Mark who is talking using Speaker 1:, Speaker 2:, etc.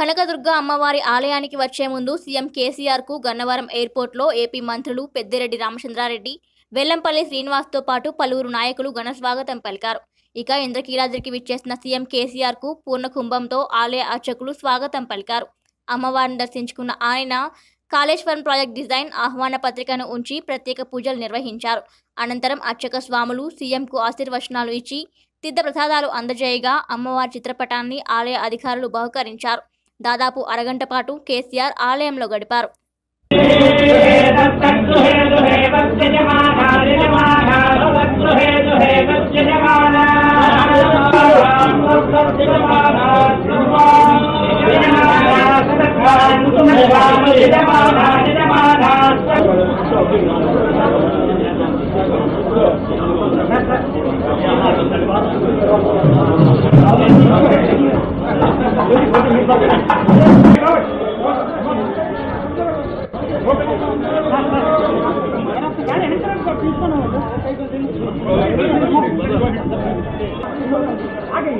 Speaker 1: కనకదుర్గ అమ్మవారి ఆలయానికి వచ్చే ముందు సీఎం కేసీఆర్కు గన్నవరం ఎయిర్పోర్ట్లో ఏపీ మంత్రులు పెద్దిరెడ్డి రామచంద్రారెడ్డి వెల్లంపల్లి శ్రీనివాస్తో పాటు పలువురు నాయకులు ఘన స్వాగతం పలికారు. ఇక ఇంద్రకీలాద్రికి విచ్చేసిన సీఎం కేసీఆర్కు పూర్ణ కుంభంతో ఆలయ అర్చకులు స్వాగతం పలికారు. అమ్మవారిని దర్శించుకున్న ఆయన కాళేశ్వరం ప్రాజెక్ట్ డిజైన్ ఆహ్వాన పత్రికను ఉంచి ప్రత్యేక పూజలు నిర్వహించారు. అనంతరం అర్చక స్వాములు సీఎంకు ఆశీర్వచనాలు ఇచ్చి తీర్థ ప్రసాదాలు అందజేయగా అమ్మవారి చిత్రపటాన్ని ఆలయ అధికారులు బహుకరించారు. దాదాపు అరగంట పాటు కేసీఆర్ ఆలయంలో గడిపారు.
Speaker 2: आगे